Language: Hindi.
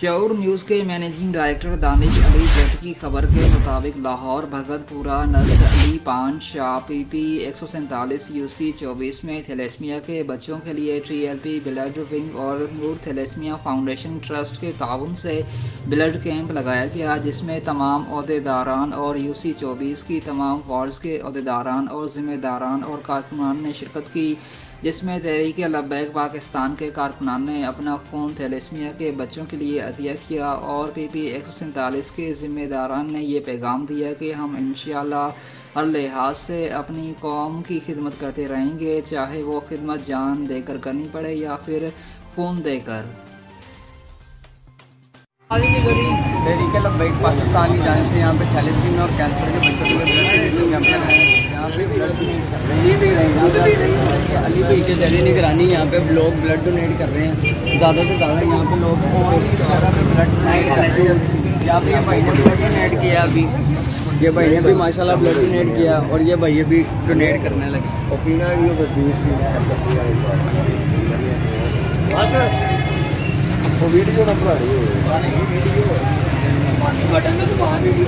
शौर न्यूज़ के मैनेजिंग डायरेक्टर दानिश अली जट की खबर के मुताबिक लाहौर, भगतपुरा नस्ट अली, पान, शाह पी पी एक सौ सैंतालीस यू सी चौबीस में थेलेसमिया के बच्चों के लिए T L P blood wing और नूर थेलेसमिया फाउंडेशन ट्रस्ट के ताउन से ब्लड कैंप लगाया गया, जिसमें तमाम अहदेदारान और यू सी चौबीस की तमाम वार्ड्स के अहदेदारान और ज़िम्मेदारान और कारकुनान ने शिरकत की, जिसमें तहरीक लब्बैक पाकिस्तान के कारकुनान ने अपना खून थेलेसमिया के बच्चों के लिए अतिया किया और पी पी एक सौ सैंतालीस के ज़िम्मेदारान ने यह पैगाम दिया कि हम इन हर लिहाज से अपनी कौम की खिदमत करते रहेंगे, चाहे वो खिदमत जान देकर करनी पड़े या फिर खून देकर। तहरीक पाकिस्तान की से यहाँ पे और कैंसर के बच्चों के यहाँ पे अली भाई के ज़रिए निगरानी यहाँ पे लोग ब्लड डोनेट कर रहे हैं। ज़्यादा से ज़्यादा यहाँ पे लोग ब्लड डोनेट कर रहे हैं। यहाँ पे भाई ने ब्लड डोनेट किया अभी। ये भाई ने भी माशाल्लाह ब्लड डोनेट किया और ये भाई भी डोनेट करने लगे। वीडियो तो वहाँ वीडियो